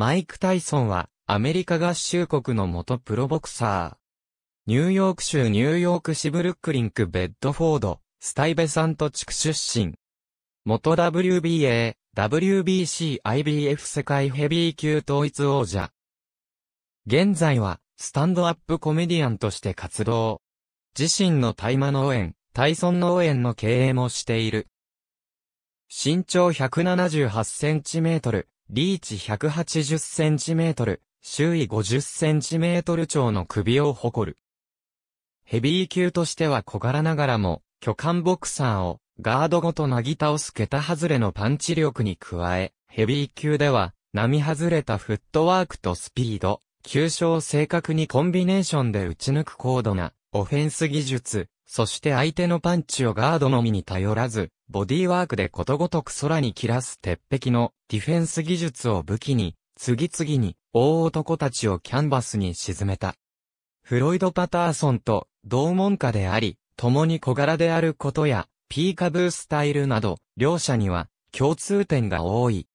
マイク・タイソンは、アメリカ合衆国の元プロボクサー。ニューヨーク州ニューヨーク市ブルックリンクベッドフォード、スタイベサント地区出身。元 WBA、WBC、IBF 世界ヘビー級統一王者。現在は、スタンドアップコメディアンとして活動。自身の大麻農園、タイソン農園の経営もしている。身長178センチメートル、リーチ180センチメートル、周囲50センチメートル超の首を誇る。ヘビー級としては小柄ながらも、巨漢ボクサーをガードごとなぎ倒す桁外れのパンチ力に加え、ヘビー級では、並外れたフットワークとスピード、急所を正確にコンビネーションで打ち抜く高度な、オフェンス技術、そして相手のパンチをガードのみに頼らず、ボディワークでことごとく空に切らす鉄壁のディフェンス技術を武器に、次々に大男たちをキャンバスに沈めた。フロイド・パターソンと同門下であり、共に小柄であることや、ピーカブースタイルなど、両者には共通点が多い。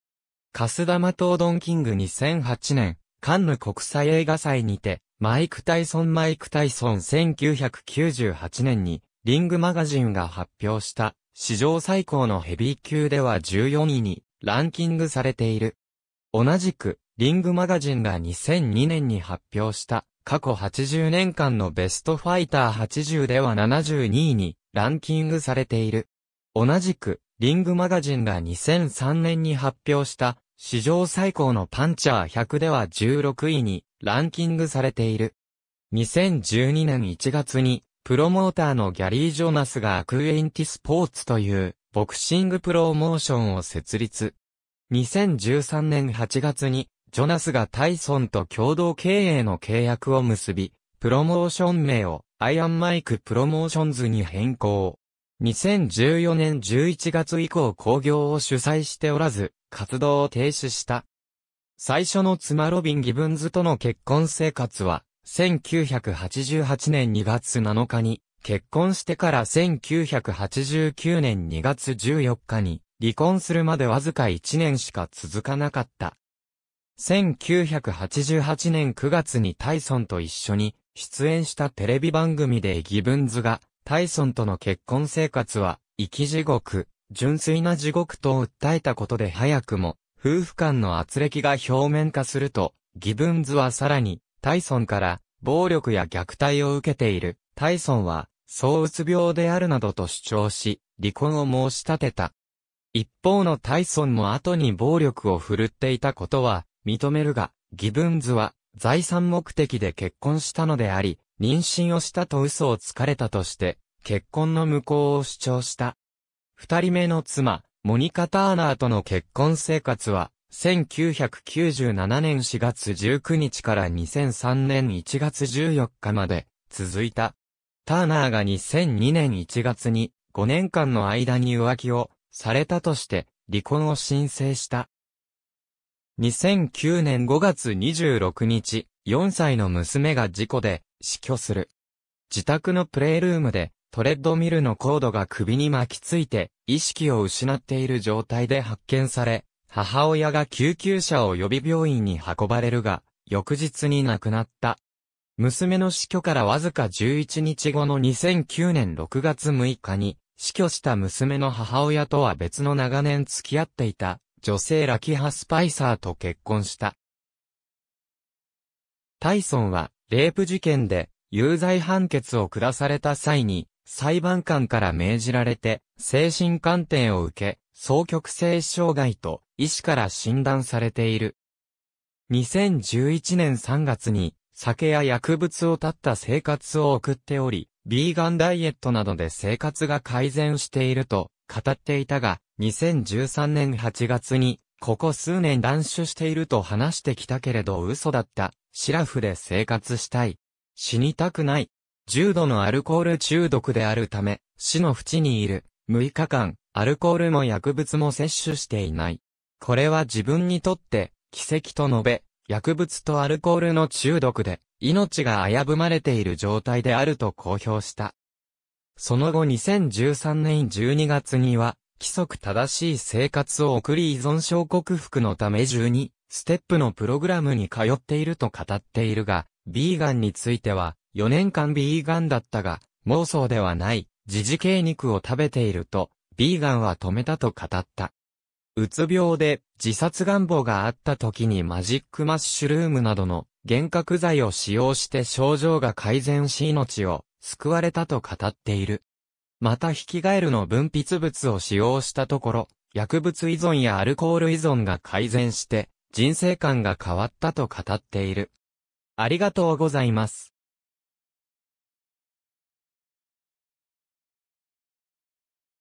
カスダマトードンキング2008年、カンヌ国際映画祭にて、マイク・タイソン・マイク・タイソン1998年に、リングマガジンが発表した、史上最高のヘビー級では14位に、ランキングされている。同じく、リングマガジンが2002年に発表した、過去80年間のベストファイター80では72位にランキングされている。同じく、リングマガジンが2003年に発表した史上最高のパンチャー100では16位にランキングされている。2012年1月にプロモーターのギャリー・ジョナスがアクエンティスポーツというボクシングプロモーションを設立。2013年8月にジョナスがタイソンと共同経営の契約を結び、プロモーション名をアイアンマイクプロモーションズに変更。2014年11月以降興行を主催しておらず、活動を停止した。最初の妻ロビン・ギブンズとの結婚生活は、1988年2月7日に、結婚してから1989年2月14日に、離婚するまでわずか1年しか続かなかった。1988年9月にタイソンと一緒に出演したテレビ番組でギブンズがタイソンとの結婚生活は生き地獄、純粋な地獄と訴えたことで早くも夫婦間の圧力が表面化するとギブンズはさらにタイソンから暴力や虐待を受けているタイソンは躁うつ病であるなどと主張し離婚を申し立てた。一方のタイソンも後に暴力を振るっていたことは認めるが、ギブンズは財産目的で結婚したのであり、妊娠をしたと嘘をつかれたとして、結婚の無効を主張した。二人目の妻、モニカ・ターナーとの結婚生活は、1997年4月19日から2003年1月14日まで続いた。ターナーが2002年1月に5年間の間に浮気をされたとして離婚を申請した。2009年5月26日、4歳の娘が事故で死去する。自宅のプレイルームでトレッドミルのコードが首に巻きついて意識を失っている状態で発見され、母親が救急車を予備病院に運ばれるが、翌日に亡くなった。娘の死去からわずか11日後の2009年6月6日に、死去した娘の母親とは別の長年付き合っていた女性ラキハ・スパイサーと結婚した。タイソンは、レイプ事件で、有罪判決を下された際に、裁判官から命じられて、精神鑑定を受け、双極性障害と医師から診断されている。2011年3月に、酒や薬物を絶った生活を送っており、ビーガンダイエットなどで生活が改善していると語っていたが、2013年8月に、ここ数年断酒していると話してきたけれど嘘だった。シラフで生活したい。死にたくない。重度のアルコール中毒であるため、死の淵にいる。6日間、アルコールも薬物も摂取していない。これは自分にとって、奇跡と述べ、薬物とアルコールの中毒で、命が危ぶまれている状態であると公表した。その後2013年12月には、規則正しい生活を送り依存症克服のため12ステップのプログラムに通っていると語っているが、ビーガンについては、4年間ビーガンだったが、妄想ではない、自治系肉を食べていると、ビーガンは止めたと語った。うつ病で自殺願望があった時にマジックマッシュルームなどの幻覚剤を使用して症状が改善し命を救われたと語っている。またヒキガエルの分泌物を使用したところ、薬物依存やアルコール依存が改善して人生観が変わったと語っている。ありがとうございます。